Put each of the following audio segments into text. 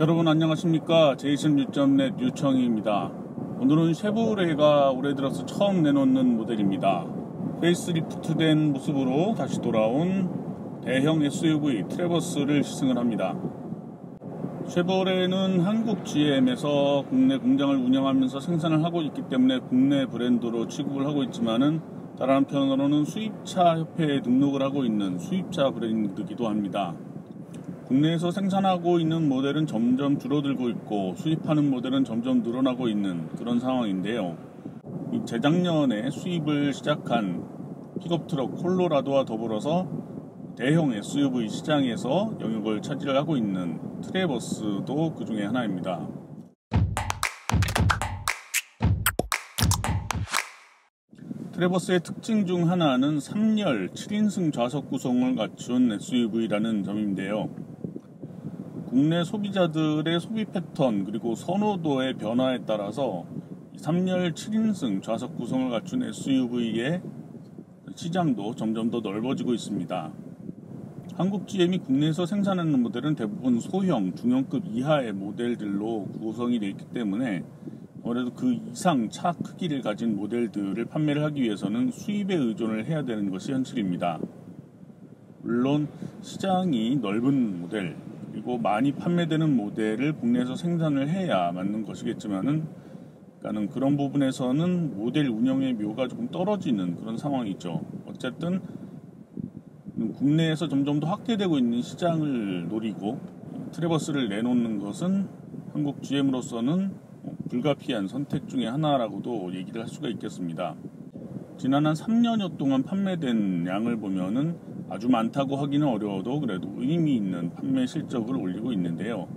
여러분 안녕하십니까? 제이슨류닷넷 류청희입니다. 오늘은 쉐보레가 올해 들어서 처음 내놓는 모델입니다. facelift된 모습으로 다시 돌아온 대형 SUV 트래버스를 시승을 합니다. 쉐보레는 한국 GM에서 국내 공장을 운영하면서 생산을 하고 있기 때문에 국내 브랜드로 취급을 하고 있지만은 다른 한편으로는 수입차 협회에 등록을 하고 있는 수입차 브랜드기도 합니다. 국내에서 생산하고 있는 모델은 점점 줄어들고 있고 수입하는 모델은 점점 늘어나고 있는 그런 상황인데요. 재작년에 수입을 시작한 픽업 트럭 콜로라도와 더불어서 대형 SUV 시장에서 영역을 차지하고 있는 트레버스도 그 중에 하나입니다. 트레버스의 특징 중 하나는 3열 7인승 좌석 구성을 갖춘 SUV라는 점인데요. 국내 소비자들의 소비 패턴 그리고 선호도의 변화에 따라서 3열 7인승 좌석 구성을 갖춘 SUV의 시장도 점점 더 넓어지고 있습니다. 한국 GM이 국내에서 생산하는 모델은 대부분 소형, 중형급 이하의 모델들로 구성이 되어 있기 때문에 아무래도 그 이상 차 크기를 가진 모델들을 판매를 하기 위해서는 수입에 의존을 해야 되는 것이 현실입니다. 물론 시장이 넓은 모델, 그리고 많이 판매되는 모델을 국내에서 생산을 해야 맞는 것이겠지만은 그러니까는 그런 부분에서는 모델 운영의 묘가 조금 떨어지는 그런 상황이죠. 어쨌든 국내에서 점점 더 확대되고 있는 시장을 노리고 트레버스를 내놓는 것은 한국 GM으로서는 불가피한 선택 중의 하나라고도 얘기를 할 수가 있겠습니다. 지난 한 3년여 동안 판매된 양을 보면은 아주 많다고 하기는 어려워도 그래도 의미 있는 판매 실적을 올리고 있는데요.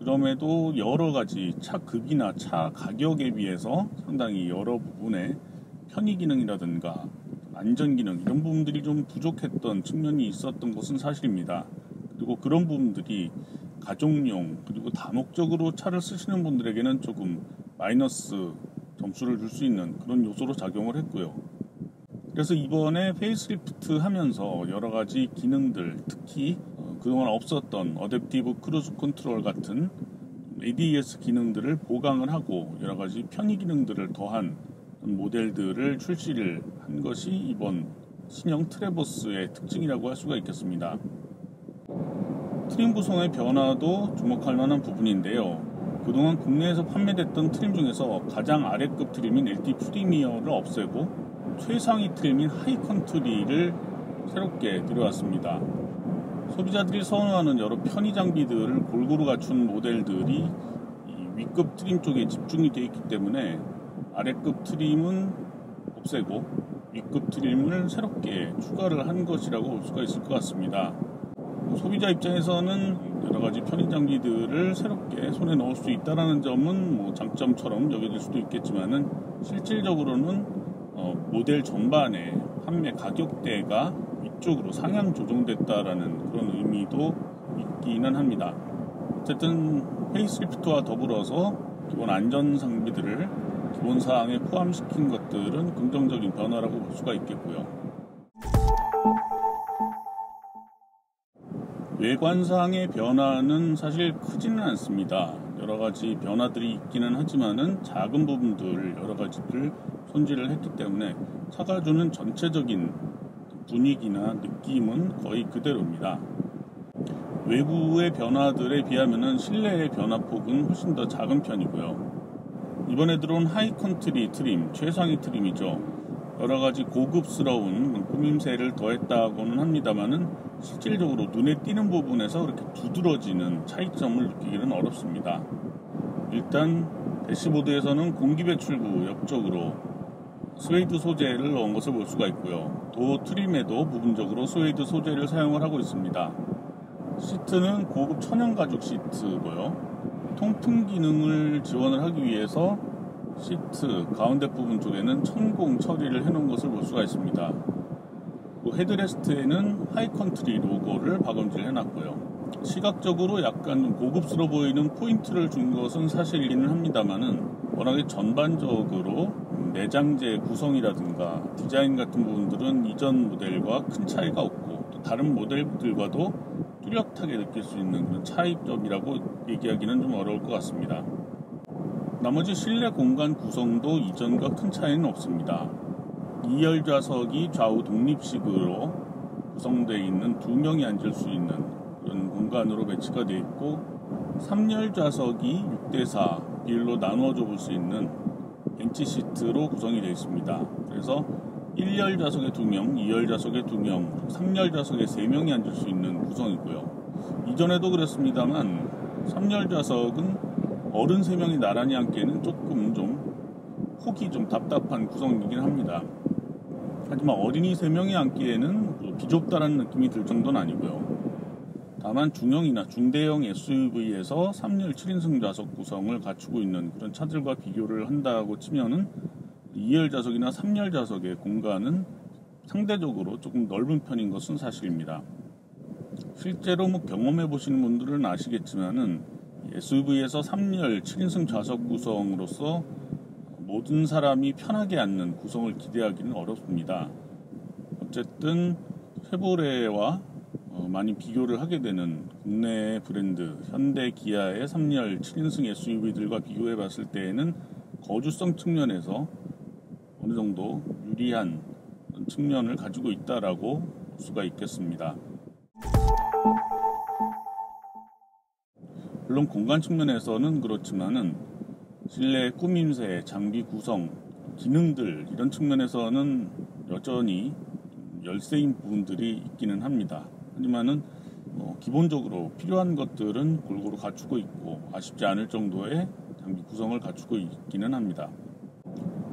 그럼에도 여러 가지 차 급이나 차 가격에 비해서 상당히 여러 부분의 편의 기능이라든가 안전 기능 이런 부분들이 좀 부족했던 측면이 있었던 것은 사실입니다. 그리고 그런 부분들이 가족용 그리고 다목적으로 차를 쓰시는 분들에게는 조금 마이너스 점수를 줄 수 있는 그런 요소로 작용을 했고요. 그래서 이번에 페이스리프트 하면서 여러 가지 기능들, 특히 어, 그동안 없었던 adaptive cruise control 같은 ADAS 기능들을 보강을 하고 여러 가지 편의 기능들을 더한 모델들을 출시를 한 것이 이번 신형 트래버스의 특징이라고 할 수가 있겠습니다. trim 구성의 변화도 주목할 만한 부분인데요. 그동안 국내에서 판매됐던 trim 중에서 가장 아래급 trim인 LT 프리미어를 없애고 최상위 trim인 하이컨트리를 새롭게 들여왔습니다. 소비자들이 선호하는 여러 편의 장비들을 골고루 갖춘 모델들이 위급 trim 쪽에 집중이 되어 있기 때문에 아래급 trim은 없애고 위급 trim을 새롭게 추가를 한 것이라고 볼 수가 있을 것 같습니다. 소비자 입장에서는 여러 가지 편의 장비들을 새롭게 손에 넣을 수 있다는 점은 뭐 장점처럼 여겨질 수도 있겠지만은 실질적으로는 어, 모델 전반의 판매 가격대가 위쪽으로 상향 조정됐다라는 그런 의미도 있기는 합니다. 어쨌든 facelift와 더불어서 기본 안전 장비들을 기본 사항에 포함시킨 것들은 긍정적인 변화라고 볼 수가 있겠고요. 외관상의 변화는 사실 크지는 않습니다. 여러 가지 변화들이 있기는 하지만은 작은 부분들 여러 가지를 손질을 했기 때문에 차가 주는 전체적인 분위기나 느낌은 거의 그대로입니다. 외부의 변화들에 비하면 실내의 변화폭은 훨씬 더 작은 편이고요. 이번에 들어온 하이컨트리 trim, 최상위 trim이죠. 여러 가지 고급스러운 꾸밈새를 더했다고는 합니다만은 실질적으로 눈에 띄는 부분에서 그렇게 두드러지는 차이점을 느끼기는 어렵습니다. 일단 대시보드에서는 공기 배출구 옆쪽으로 스웨이드 소재를 넣은 것을 볼 수가 있고요. door trim에도 부분적으로 스웨이드 소재를 사용을 하고 있습니다. 시트는 고급 천연 가죽 시트고요. 통풍 기능을 지원을 하기 위해서 시트 가운데 부분 쪽에는 천공 처리를 해놓은 것을 볼 수가 있습니다. headrest에는 하이컨트리 로고를 박음질 해놨고요. 시각적으로 약간 고급스러워 보이는 포인트를 준 것은 사실이기는 합니다만은 워낙에 전반적으로 내장재 구성이라든가 디자인 같은 부분들은 이전 모델과 큰 차이가 없고 또 다른 모델들과도 뚜렷하게 느낄 수 있는 그런 차이점이라고 얘기하기는 좀 어려울 것 같습니다. 나머지 실내 공간 구성도 이전과 큰 차이는 없습니다. 2열 좌석이 좌우 독립식으로 구성되어 있는 두 명이 앉을 수 있는 그런 공간으로 배치가 되어 있고 3열 좌석이 6대4 비율로 나누어져 볼수 있는 벤치 시트로 구성이 되어 있습니다. 그래서 1열 좌석에 2명, 2열 좌석에 2명, 3열 좌석에 3명이 앉을 수 있는 구성이고요. 이전에도 그랬습니다만 3열 좌석은 어른 3명이 나란히 앉기에는 조금 좀 폭이 좀 답답한 구성이긴 합니다. 하지만 어린이 3명이 앉기에는 비좁다라는 느낌이 들 정도는 아니고요. 다만 중형이나 중대형 SUV에서 3열 7인승 좌석 구성을 갖추고 있는 그런 차들과 비교를 한다고 치면은 2열 좌석이나 3열 좌석의 공간은 상대적으로 조금 넓은 편인 것은 사실입니다. 실제로 뭐 경험해 보시는 분들은 아시겠지만은 SUV에서 3열 7인승 좌석 구성으로서 모든 사람이 편하게 앉는 구성을 기대하기는 어렵습니다. 어쨌든 쉐보레와 어, 많이 비교를 하게 되는 국내 브랜드 현대 기아의 3열 7인승 SUV들과 비교해 봤을 때에는 거주성 측면에서 어느 정도 유리한 측면을 가지고 있다라고 볼 수가 있겠습니다. 물론 공간 측면에서는 그렇지만은 실내 꾸밈새, 장비 구성, 기능들 이런 측면에서는 여전히 열세인 부분들이 있기는 합니다. 하지만은 뭐 기본적으로 필요한 것들은 골고루 갖추고 있고 아쉽지 않을 정도의 장비 구성을 갖추고 있기는 합니다.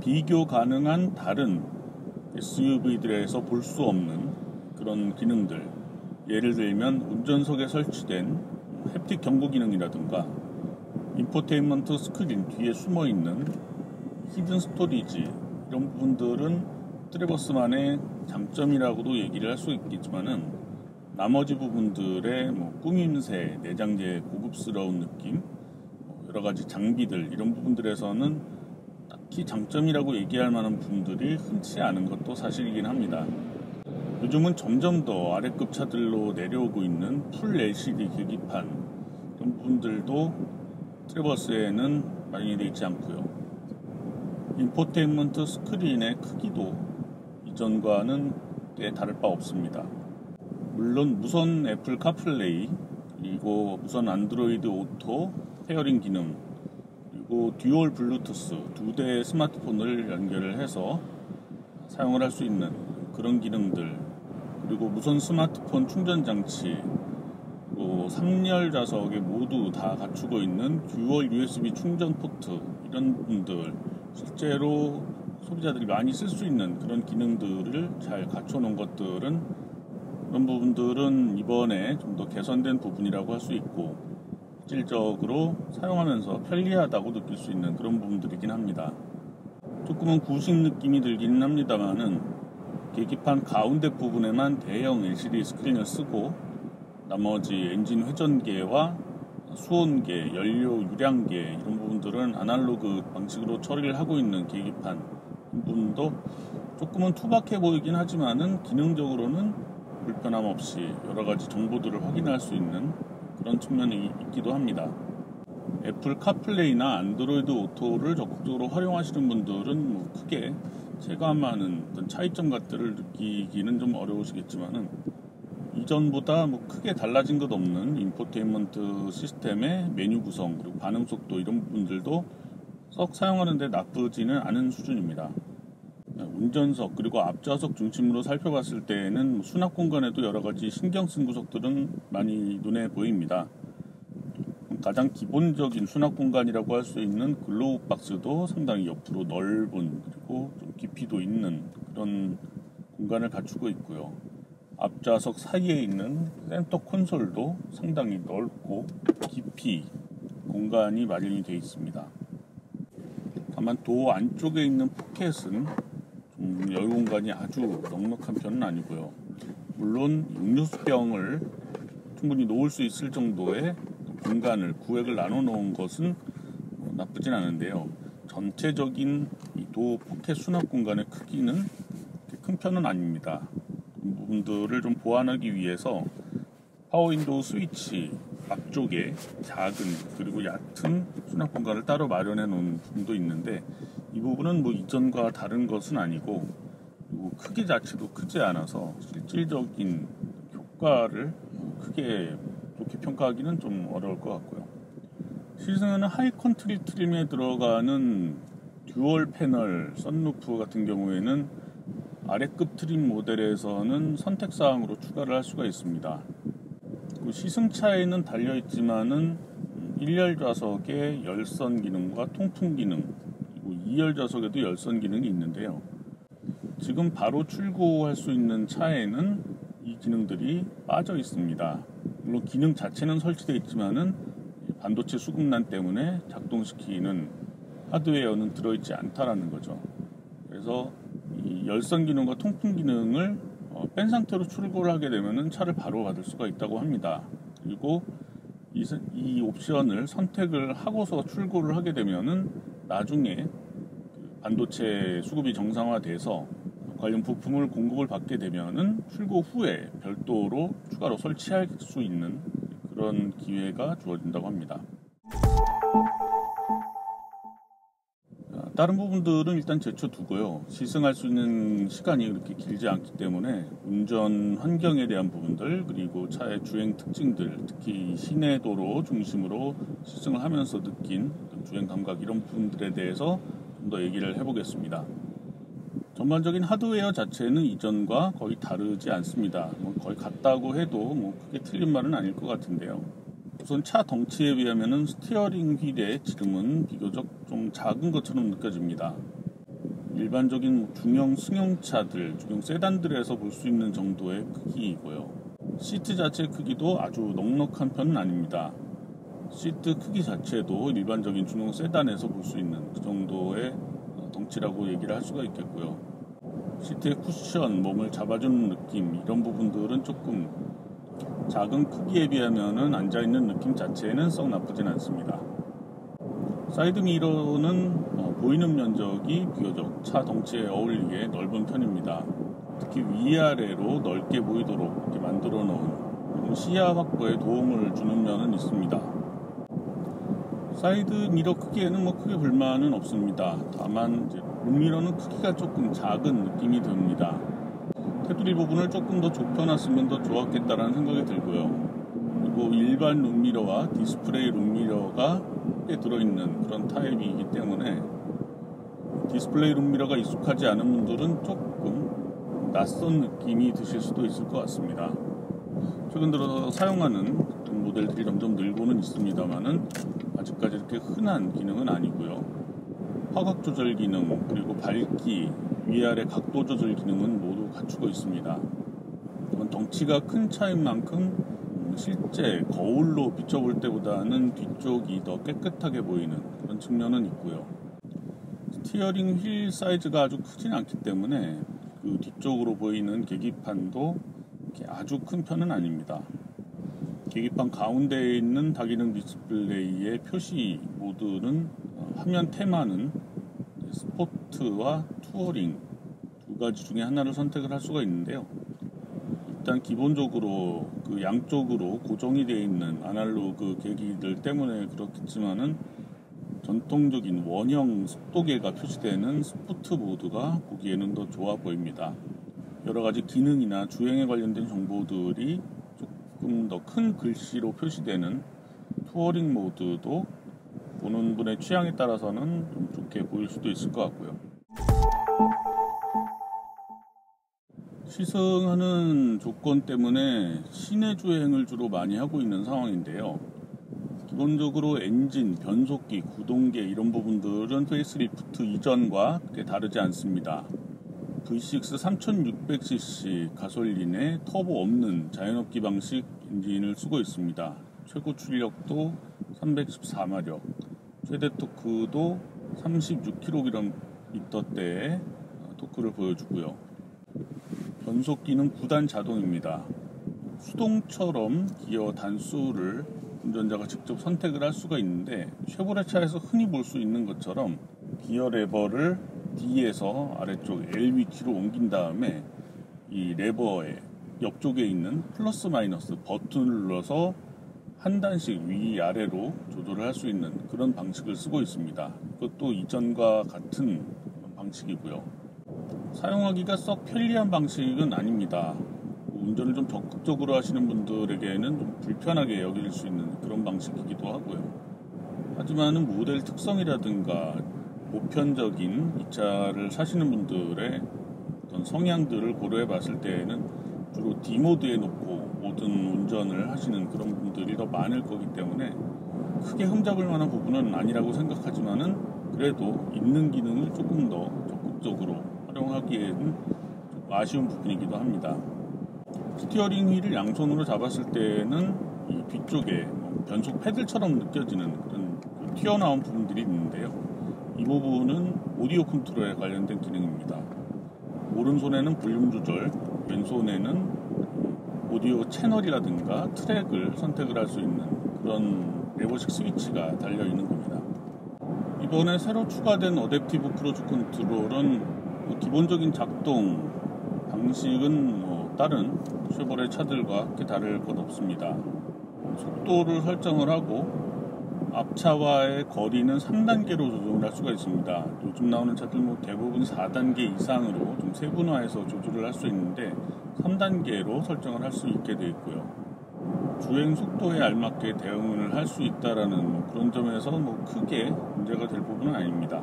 비교 가능한 다른 SUV들에서 볼 수 없는 그런 기능들 예를 들면 운전석에 설치된 haptic 경고 기능이라든가 인포테인먼트 스크린 뒤에 숨어 있는 hidden storage 이런 부분들은 트래버스만의 장점이라고도 얘기를 할 수 있겠지만은 나머지 부분들의 뭐 꾸밈새, 내장재 고급스러운 느낌, 뭐 여러 가지 장비들 이런 부분들에서는 딱히 장점이라고 얘기할 만한 부분들이 흔치 않은 것도 사실이긴 합니다. 요즘은 점점 더 아래급 차들로 내려오고 있는 full LCD 계기판 이런 부분들도 트래버스에는 마련이 되어 있지 않고요. 인포테인먼트 스크린의 크기도 이전과는 꽤 다를 바 없습니다. 물론 무선 애플 카플레이 그리고 무선 안드로이드 오토 pairing 기능 그리고 dual 블루투스 두 대의 스마트폰을 연결을 해서 사용을 할 수 있는 그런 기능들 그리고 무선 스마트폰 충전 장치 또 3열 좌석에 모두 다 갖추고 있는 dual USB 충전 포트 이런 부분들 실제로 소비자들이 많이 쓸 수 있는 그런 기능들을 잘 갖춰 놓은 것들은 그런 부분들은 이번에 좀 더 개선된 부분이라고 할 수 있고 실질적으로 사용하면서 편리하다고 느낄 수 있는 그런 부분들이긴 합니다. 조금은 구식 느낌이 들기는 합니다만은 계기판 가운데 부분에만 대형 LCD 스크린을 쓰고 나머지 엔진 회전계와 수온계, 연료 유량계 이런 부분들은 아날로그 방식으로 처리를 하고 있는 계기판 부분도 조금은 투박해 보이긴 하지만은 기능적으로는 불편함 없이 여러 가지 정보들을 확인할 수 있는 그런 측면이 있기도 합니다. 애플 카플레이나 안드로이드 오토를 적극적으로 활용하시는 분들은 뭐 크게 체감하는 차이점 같들을 느끼기는 좀 어려우시겠지만은 이전보다 뭐 크게 달라진 것 없는 인포테인먼트 시스템의 메뉴 구성 그리고 반응 속도 이런 부분들도 썩 사용하는데 나쁘지는 않은 수준입니다. 운전석 그리고 앞좌석 중심으로 살펴봤을 때에는 뭐 수납 공간에도 여러 가지 신경 쓴 구석들은 많이 눈에 보입니다. 가장 기본적인 수납 공간이라고 할 수 있는 glove box도 상당히 옆으로 넓은 그리고 좀 깊이도 있는 그런 공간을 갖추고 있고요. 앞좌석 사이에 있는 center console도 상당히 넓고 깊이 공간이 마련이 되어 있습니다. 다만 도어 안쪽에 있는 포켓은 좀 여유 공간이 아주 넉넉한 편은 아니고요. 물론 음료수병을 충분히 놓을 수 있을 정도의 공간을 구획을 나눠 놓은 것은 뭐 나쁘진 않은데요. 전체적인 door pocket 수납 공간의 크기는 큰 편은 아닙니다. 부분들을 좀 보완하기 위해서 power window 스위치 앞쪽에 작은 그리고 얕은 수납 공간을 따로 마련해 놓은 부분도 있는데 이 부분은 뭐 이전과 다른 것은 아니고 크기 자체도 크지 않아서 실질적인 효과를 크게 좋게 평가하기는 좀 어려울 것 같고요. 시승하는 하이 컨트리 트림에 들어가는 듀얼 패널 썬루프 같은 경우에는 아래급 트림 모델에서는 선택사항으로 추가를 할 수가 있습니다. 그 시승차에는 달려있지만은 1열 좌석에 열선 기능과 통풍 기능, 그리고 2열 좌석에도 열선 기능이 있는데요. 지금 바로 출고할 수 있는 차에는 이 기능들이 빠져 있습니다. 물론 기능 자체는 설치되어 있지만은 반도체 수급난 때문에 작동시키는 하드웨어는 들어있지 않다라는 거죠. 그래서 이 열선 기능과 통풍 기능을 어, 뺀 상태로 출고를 하게 되면 차를 바로 받을 수가 있다고 합니다. 그리고 이, 이 옵션을 선택을 하고서 출고를 하게 되면은 나중에 그 반도체 수급이 정상화돼서 관련 부품을 공급을 받게 되면은 출고 후에 별도로 추가로 설치할 수 있는 그런 기회가 주어진다고 합니다. 다른 부분들은 일단 제쳐두고요. 시승할 수 있는 시간이 그렇게 길지 않기 때문에 운전 환경에 대한 부분들 그리고 차의 주행 특징들 특히 시내 도로 중심으로 시승을 하면서 느낀 주행 감각 이런 부분들에 대해서 좀 더 얘기를 해보겠습니다. 전반적인 하드웨어 자체는 이전과 거의 다르지 않습니다. 뭐 거의 같다고 해도 뭐 크게 틀린 말은 아닐 것 같은데요. 우선 차 덩치에 비하면 스티어링 휠의 지름은 비교적 좀 작은 것처럼 느껴집니다. 일반적인 중형 승용차들, 중형 세단들에서 볼 수 있는 정도의 크기이고요. 시트 자체 크기도 아주 넉넉한 편은 아닙니다. 시트 크기 자체도 일반적인 중형 세단에서 볼 수 있는 그 정도의 덩치라고 얘기를 할 수가 있겠고요. 시트의 쿠션, 몸을 잡아주는 느낌 이런 부분들은 조금 작은 크기에 비하면 앉아있는 느낌 자체는 썩 나쁘진 않습니다. 사이드 미러는 어, 보이는 면적이 비교적 차 덩치에 어울리게 넓은 편입니다. 특히 위아래로 넓게 보이도록 이렇게 만들어 놓은 시야 확보에 도움을 주는 면은 있습니다. 사이드 미러 크기에는 뭐 크게 불만은 없습니다. 다만 룸미러는 크기가 조금 작은 느낌이 듭니다. 테두리 부분을 조금 더 좁혀놨으면 더 좋았겠다라는 생각이 들고요. 그리고 일반 룸미러와 디스플레이 룸미러가 함께 들어있는 그런 타입이기 때문에 디스플레이 룸미러가 익숙하지 않은 분들은 조금 낯선 느낌이 드실 수도 있을 것 같습니다. 최근 들어 사용하는 모델들이 점점 늘고는 있습니다만은 아직까지 이렇게 흔한 기능은 아니고요. 화각 조절 기능 그리고 밝기 위아래 각도 조절 기능은 갖추고 있습니다. 덩치가 큰 차인 만큼 실제 거울로 비춰볼 때보다는 뒤쪽이 더 깨끗하게 보이는 그런 측면은 있고요. 스티어링 휠 사이즈가 아주 크진 않기 때문에 그 뒤쪽으로 보이는 계기판도 아주 큰 편은 아닙니다. 계기판 가운데에 있는 다기능 디스플레이의 표시 모드는 어, 화면 테마는 스포트와 투어링 두 가지 중에 하나를 선택을 할 수가 있는데요. 일단 기본적으로 그 양쪽으로 고정이 되어 있는 아날로그 계기들 때문에 그렇겠지만은 전통적인 원형 속도계가 표시되는 스포트 모드가 보기에는 더 좋아 보입니다. 여러 가지 기능이나 주행에 관련된 정보들이 조금 더 큰 글씨로 표시되는 투어링 모드도 보는 분의 취향에 따라서는 좀 좋게 보일 수도 있을 것 같고요. 시승하는 조건 때문에 시내 주행을 주로 많이 하고 있는 상황인데요. 기본적으로 엔진, 변속기, 구동계 이런 부분들은 페이스리프트 이전과 크게 다르지 않습니다. V6 3600cc 가솔린에 터보 없는 자연흡기 방식 엔진을 쓰고 있습니다. 최고 출력도 314마력, 최대 토크도 36kgm대의 토크를 보여주고요. 변속기는 9단 자동입니다. 수동처럼 기어 단수를 운전자가 직접 선택을 할 수가 있는데 쉐보레 차에서 흔히 볼 수 있는 것처럼 기어 레버를 D에서 아래쪽 L 위치로 옮긴 다음에 이 레버에 옆쪽에 있는 플러스 마이너스 버튼을 눌러서 한 단씩 위 아래로 조절을 할 수 있는 그런 방식을 쓰고 있습니다. 그것도 이전과 같은 방식이고요. 사용하기가 썩 편리한 방식은 아닙니다. 운전을 좀 적극적으로 하시는 분들에게는 좀 불편하게 여길 수 있는 그런 방식이기도 하고요. 하지만은 모델 특성이라든가 보편적인 이 차를 사시는 분들의 어떤 성향들을 고려해 봤을 때에는 주로 D 모드에 놓고 모든 운전을 하시는 그런 분들이 더 많을 거기 때문에 크게 흠잡을 만한 부분은 아니라고 생각하지만은 그래도 있는 기능을 조금 더 적극적으로 활용하기에는 좀 아쉬운 부분이기도 합니다. 스티어링 휠을 양손으로 잡았을 때는 이 뒤쪽에 뭐 변속 패들처럼 느껴지는 그런 그 튀어나온 부분들이 있는데요. 이 부분은 오디오 컨트롤에 관련된 기능입니다. 오른손에는 볼륨 조절, 왼손에는 오디오 채널이라든가 트랙을 선택을 할 수 있는 그런 레버식 스위치가 달려 있는 겁니다. 이번에 새로 추가된 어댑티브 크루즈 컨트롤은 뭐 기본적인 작동 방식은 뭐 다른 쉐보레 차들과 크게 다를 것 없습니다. 속도를 설정을 하고 앞차와의 거리는 3단계로 조정을 할 수가 있습니다. 요즘 나오는 차들 뭐 대부분 4단계 이상으로 좀 세분화해서 조절을 할 수 있는데 3단계로 설정을 할 수 있게 되어 있고요. 주행 속도에 알맞게 대응을 할 수 있다라는 뭐 그런 점에서 뭐 크게 문제가 될 부분은 아닙니다.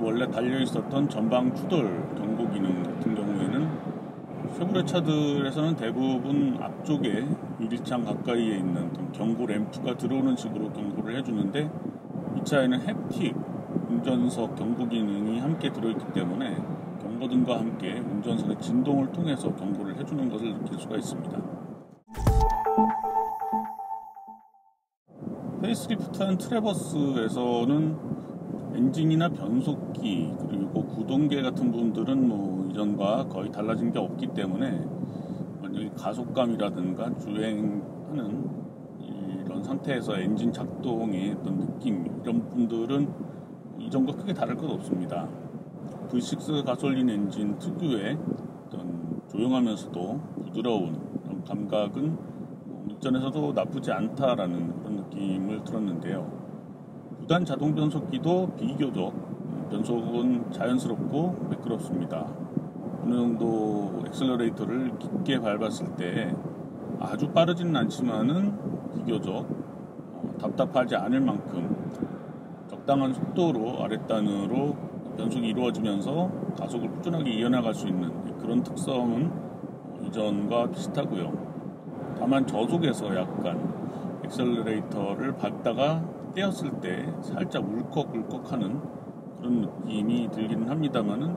원래 달려 있었던 전방 추돌 경고 기능 같은 경우에는 쉐보레 차들에서는 대부분 앞쪽에 유리창 가까이에 있는 경고 램프가 들어오는 식으로 경고를 해주는데 이 차에는 햅틱 운전석 경고 기능이 함께 들어있기 때문에 경고등과 함께 운전석의 진동을 통해서 경고를 해주는 것을 느낄 수가 있습니다. 페이스리프트한 트래버스에서는 엔진이나 변속기 그리고 구동계 같은 부분들은 뭐 이전과 거의 달라진 게 없기 때문에 가속감이라든가 주행하는 이런 상태에서 엔진 작동의 어떤 느낌 이런 부분들은 이전과 크게 다를 것 없습니다. V6 가솔린 엔진 특유의 어떤 조용하면서도 부드러운 감각은 운전에서도 나쁘지 않다라는 그런 느낌을 들었는데요. 9단 자동 변속기도 비교적 변속은 자연스럽고 매끄럽습니다. 어느 정도 엑셀러레이터를 깊게 밟았을 때 아주 빠르지는 않지만은 비교적 어, 답답하지 않을 만큼 적당한 속도로 아랫단으로 변속이 이루어지면서 가속을 꾸준하게 이어나갈 수 있는 그런 특성은 이전과 비슷하고요. 다만 저속에서 약간 엑셀러레이터를 밟다가 떼었을 때 살짝 울컥울컥하는 그런 느낌이 들기는 합니다만은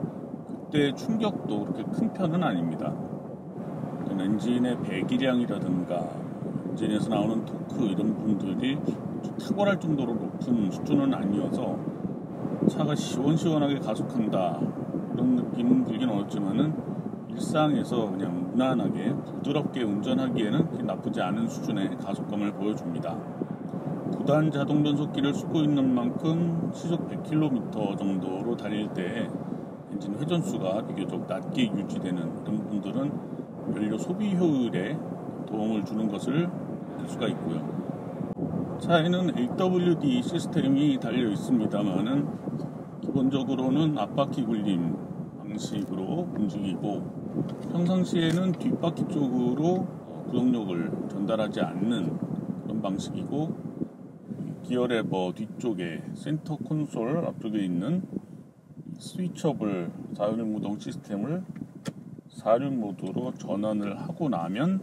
그때 충격도 그렇게 큰 편은 아닙니다. 엔진의 배기량이라든가 엔진에서 나오는 토크 이런 부분들이 탁월할 정도로 높은 수준은 아니어서 차가 시원시원하게 가속한다 그런 느낌은 들긴 어렵지만은 일상에서 그냥 무난하게 부드럽게 운전하기에는 나쁘지 않은 수준의 가속감을 보여줍니다. 9단 자동 변속기를 쓰고 있는 만큼 시속 100km 정도로 달릴 때 엔진 회전수가 비교적 낮게 유지되는 그런 분들은 연료 소비 효율에 도움을 주는 것을 알 수가 있고요. 차에는 AWD 시스템이 달려 있습니다만은 기본적으로는 앞바퀴 굴림 방식으로 움직이고 평상시에는 뒷바퀴 쪽으로 구동력을 전달하지 않는 그런 방식이고 기어 레버 뒤쪽에 센터 콘솔 앞쪽에 있는 switchable 4륜구동 시스템을 4륜 모드로 전환을 하고 나면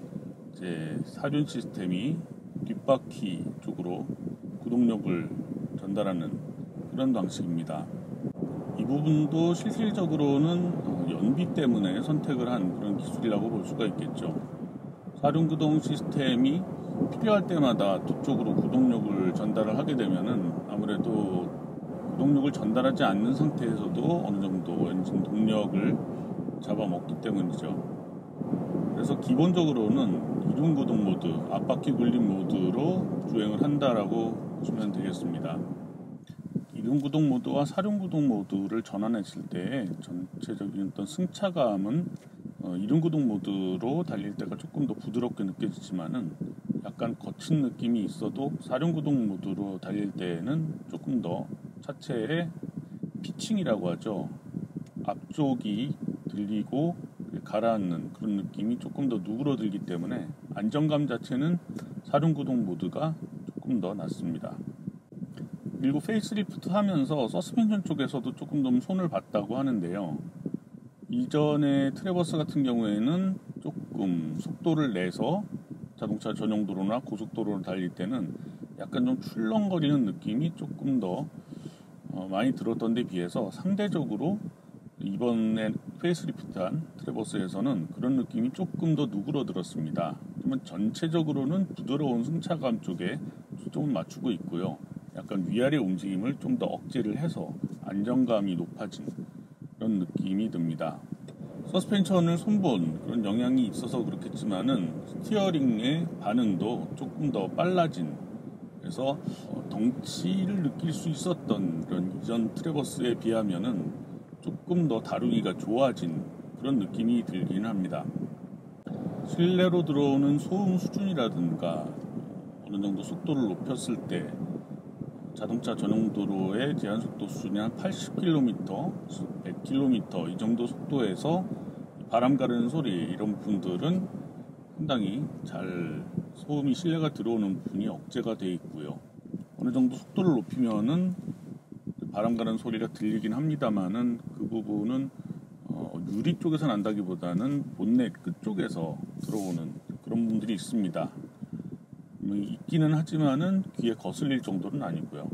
이제 4륜 시스템이 뒷바퀴 쪽으로 구동력을 전달하는 그런 방식입니다. 이 부분도 실질적으로는 어, 연비 때문에 선택을 한 그런 기술이라고 볼 수가 있겠죠. 4륜 구동 시스템이 필요할 때마다 뒤쪽으로 구동력을 전달을 하게 되면은 아무래도 구동력을 전달하지 않는 상태에서도 어느 정도 엔진 동력을 잡아먹기 때문이죠. 그래서 기본적으로는 이륜 구동 모드, 앞바퀴 굴림 모드로 주행을 한다라고 보시면 되겠습니다. 이륜 구동 모드와 사륜 구동 모드를 전환했을 때 전체적인 어떤 승차감은 어, 이륜 구동 모드로 달릴 때가 조금 더 부드럽게 느껴지지만은 약간 거친 느낌이 있어도 사륜구동 모드로 달릴 때는 조금 더 차체의 피칭이라고 하죠. 앞쪽이 들리고 가라앉는 그런 느낌이 조금 더 누그러들기 때문에 안정감 자체는 사륜구동 모드가 조금 더 낫습니다. 그리고 페이스리프트 하면서 서스펜션 쪽에서도 조금 더 손을 봤다고 하는데요. 이전에 트래버스 같은 경우에는 조금 속도를 내서 자동차 전용 도로나 고속도로를 달릴 때는 약간 좀 출렁거리는 느낌이 조금 더 어, 많이 들었던 데 비해서 상대적으로 이번에 facelift한 트래버스에서는 그런 느낌이 조금 더 누그러들었습니다. 그러면 전체적으로는 부드러운 승차감 쪽에 초점을 맞추고 있고요. 약간 위아래 움직임을 좀 더 억제를 해서 안정감이 높아진 그런 느낌이 듭니다. 서스펜션을 손본 그런 영향이 있어서 그렇겠지만은 스티어링의 반응도 조금 더 빨라진 그래서 어, 덩치를 느낄 수 있었던 그런 이전 트레버스에 비하면은 조금 더 다루기가 좋아진 그런 느낌이 들긴 합니다. 실내로 들어오는 소음 수준이라든가 어느 정도 속도를 높였을 때 자동차 전용 도로의 제한 속도 수준이 한 80km, 100km 이 정도 속도에서 바람 가르는 소리 이런 부분들은 상당히 잘 소음이 실내가 들어오는 부분이 억제가 되어 있고요. 어느 정도 속도를 높이면은 바람 가는 소리가 들리긴 합니다만은 그 부분은 어, 유리 쪽에서 난다기보다는 본넷 끝쪽에서 들어오는 그런 부분들이 있습니다. 뭐 있기는 하지만은 귀에 거슬릴 정도는 아니고요.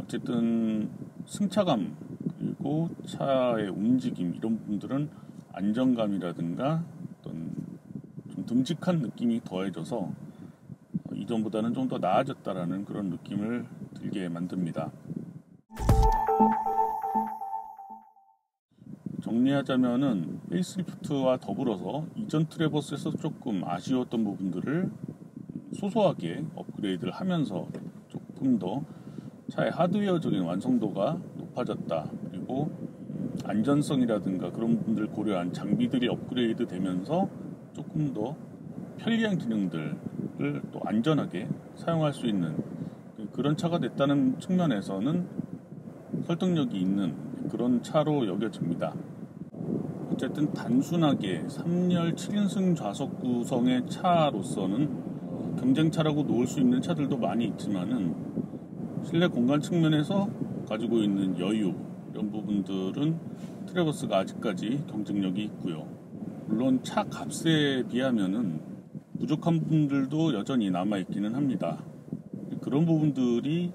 어쨌든 승차감 그리고 차의 움직임 이런 부분들은 안정감이라든가 어떤 좀 듬직한 느낌이 더해져서 어, 이전보다는 좀 더 나아졌다라는 그런 느낌을 들게 만듭니다. 정리하자면은 facelift와 더불어서 이전 트래버스에서 조금 아쉬웠던 부분들을 소소하게 업그레이드를 하면서 조금 더 차의 하드웨어적인 완성도가 높아졌다. 그리고 안전성이라든가 그런 부분들을 고려한 장비들이 업그레이드 되면서 조금 더 편리한 기능들을 또 안전하게 사용할 수 있는 그런 차가 됐다는 측면에서는 설득력이 있는 그런 차로 여겨집니다. 어쨌든 단순하게 3열 7인승 좌석 구성의 차로서는 경쟁차라고 놓을 수 있는 차들도 많이 있지만은 실내 공간 측면에서 가지고 있는 여유 이런 부분들은 트레버스가 아직까지 경쟁력이 있고요. 물론 차 값에 비하면은 부족한 부분들도 여전히 남아 있기는 합니다. 그런 부분들이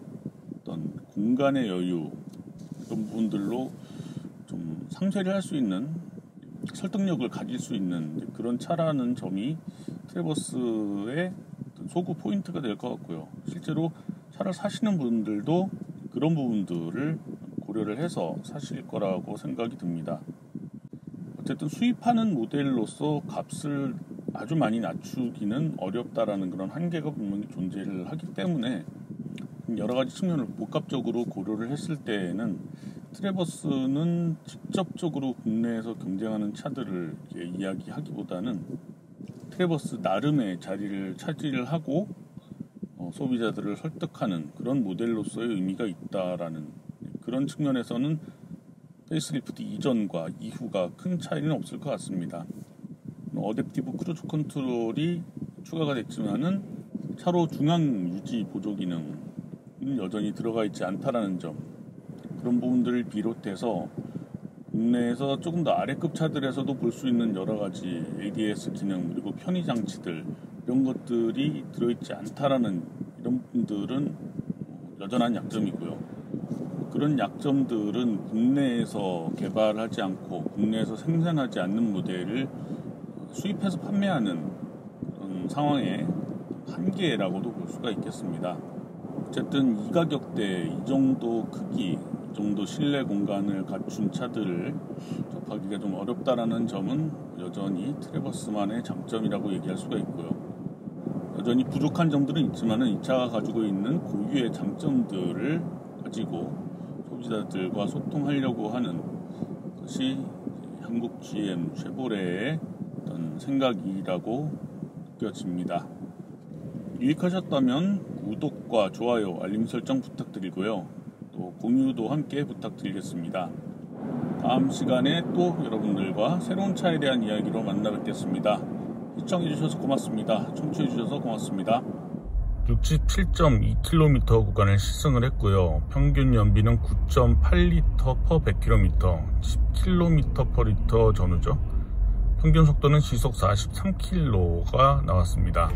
어떤 공간의 여유 이런 부분들로 좀 상쇄를 할 수 있는 설득력을 가질 수 있는 그런 차라는 점이 트레버스의 소구 포인트가 될 것 같고요. 실제로 차를 사시는 분들도 그런 부분들을 고려를 해서 사실 거라고 생각이 듭니다. 어쨌든 수입하는 모델로서 값을 아주 많이 낮추기는 어렵다라는 그런 한계가 분명히 존재를 하기 때문에 여러 가지 측면을 복합적으로 고려를 했을 때에는 트래버스는 직접적으로 국내에서 경쟁하는 차들을 이야기하기보다는 트래버스 나름의 자리를 차지를 하고 어, 소비자들을 설득하는 그런 모델로서의 의미가 있다라는 그런 측면에서는 페이스리프트 이전과 이후가 큰 차이는 없을 것 같습니다. adaptive cruise control이 추가가 됐지만은 차로 중앙 유지 보조 기능은 여전히 들어가 있지 않다라는 점 그런 부분들을 비롯해서 국내에서 조금 더 아래급 차들에서도 볼 수 있는 여러 가지 ADAS 기능 그리고 편의 장치들 이런 것들이 들어있지 않다라는 이런 부분들은 여전한 약점이고요. 그런 약점들은 국내에서 개발하지 않고 국내에서 생산하지 않는 모델을 수입해서 판매하는 상황의 한계라고도 볼 수가 있겠습니다. 어쨌든 이 가격대, 이 정도 크기, 정도 실내 공간을 갖춘 차들을 접하기가 좀 어렵다라는 점은 여전히 트레버스만의 장점이라고 얘기할 수가 있고요. 여전히 부족한 점들은 있지만은 이 차가 가지고 있는 고유의 장점들을 가지고 소비자들과 소통하려고 하는 것이 한국 GM 쉐보레의 어떤 생각이라고 느껴집니다. 유익하셨다면 구독과 좋아요, 알림 설정 부탁드리고요. 또 공유도 함께 부탁드리겠습니다. 다음 시간에 또 여러분들과 새로운 차에 대한 이야기로 만나 뵙겠습니다. 시청해주셔서 고맙습니다. 청취해주셔서 고맙습니다. 67.2km 구간을 시승을 했고요. 평균 연비는 9.8L per 100km, 10km per 리터 전후죠. 평균 속도는 시속 43km가 나왔습니다.